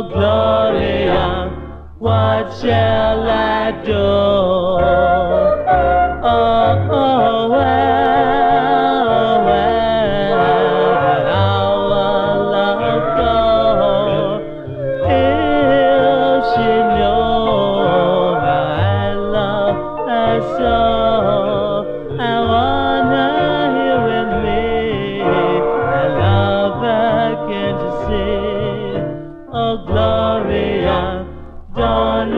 Oh, Gloria, what shall I do? Oh, oh, well, well, our love go. If she know I love her so. oh Gloria, Donna.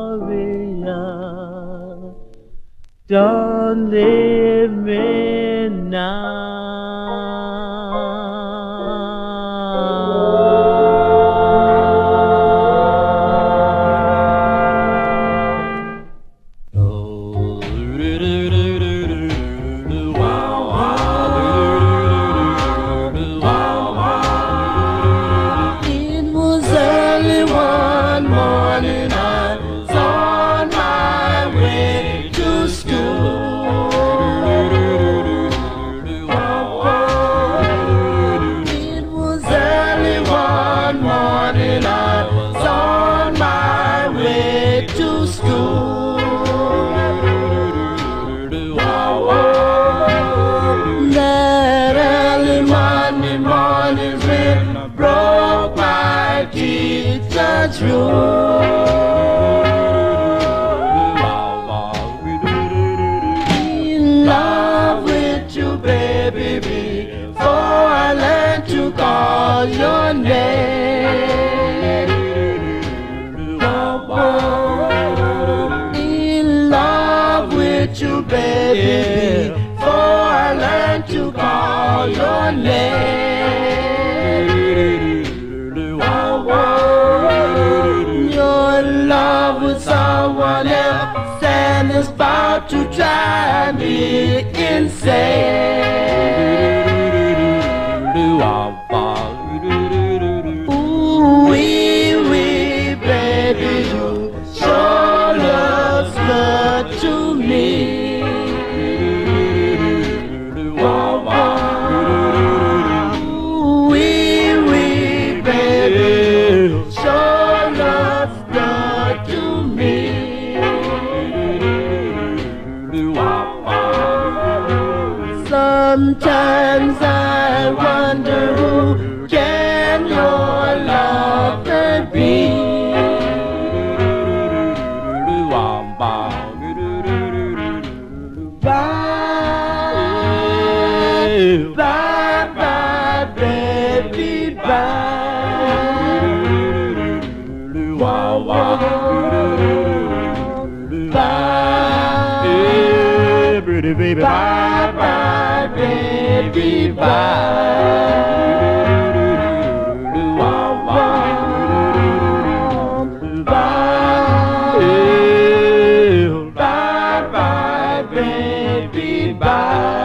Only me now. way to school. That mornings when broke my. Baby, before I learn to call your name. I want your love with someone else, and it's about to drive me insane. Sometimes I wonder who can your lover be. Bye, bye, Pretty baby. bye, bye, baby, bye. Bye,